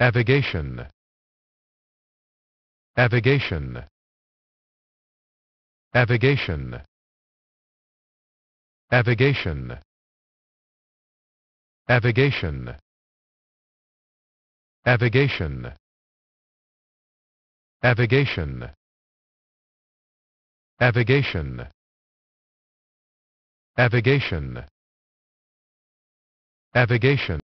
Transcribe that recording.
Avigation. Avigation. Avigation. Avigation. Avigation. Avigation. Avigation. Avigation. Avigation. Avigation.